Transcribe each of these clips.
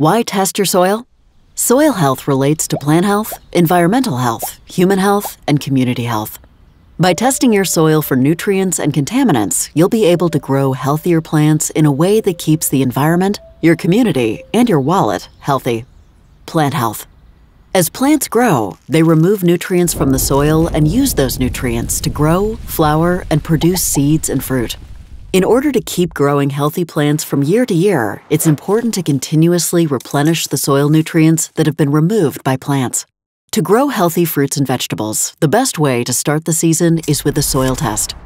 Why test your soil? Soil health relates to plant health, environmental health, human health, and community health. By testing your soil for nutrients and contaminants, you'll be able to grow healthier plants in a way that keeps the environment, your community, and your wallet healthy. Plant health. As plants grow, they remove nutrients from the soil and use those nutrients to grow, flower, and produce seeds and fruit. In order to keep growing healthy plants from year to year, it's important to continuously replenish the soil nutrients that have been removed by plants. To grow healthy fruits and vegetables, the best way to start the season is with a soil test.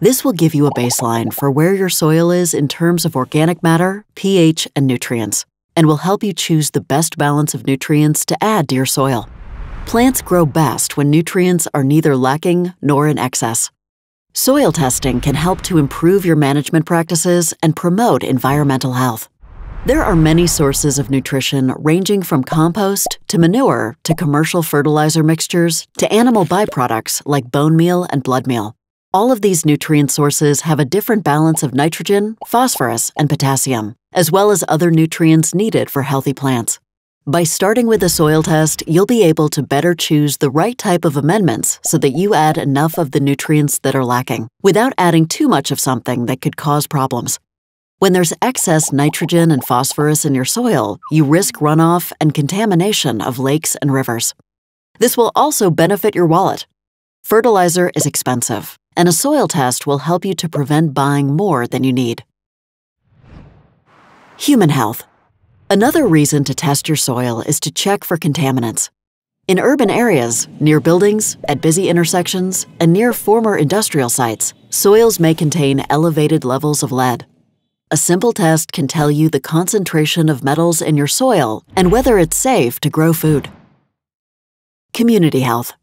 This will give you a baseline for where your soil is in terms of organic matter, pH, and nutrients, and will help you choose the best balance of nutrients to add to your soil. Plants grow best when nutrients are neither lacking nor in excess. Soil testing can help to improve your management practices and promote environmental health. There are many sources of nutrition ranging from compost to manure to commercial fertilizer mixtures to animal byproducts like bone meal and blood meal. All of these nutrient sources have a different balance of nitrogen, phosphorus, and potassium, as well as other nutrients needed for healthy plants. By starting with a soil test, you'll be able to better choose the right type of amendments so that you add enough of the nutrients that are lacking, without adding too much of something that could cause problems. When there's excess nitrogen and phosphorus in your soil, you risk runoff and contamination of lakes and rivers. This will also benefit your wallet. Fertilizer is expensive, and a soil test will help you to prevent buying more than you need. Human health. Another reason to test your soil is to check for contaminants. In urban areas, near buildings, at busy intersections, and near former industrial sites, soils may contain elevated levels of lead. A simple test can tell you the concentration of metals in your soil and whether it's safe to grow food. Community health.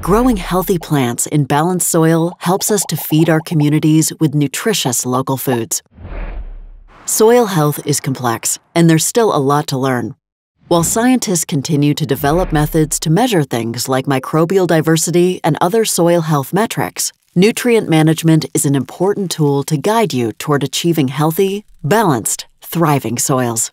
Growing healthy plants in balanced soil helps us to feed our communities with nutritious local foods. Soil health is complex, and there's still a lot to learn. While scientists continue to develop methods to measure things like microbial diversity and other soil health metrics, nutrient management is an important tool to guide you toward achieving healthy, balanced, thriving soils.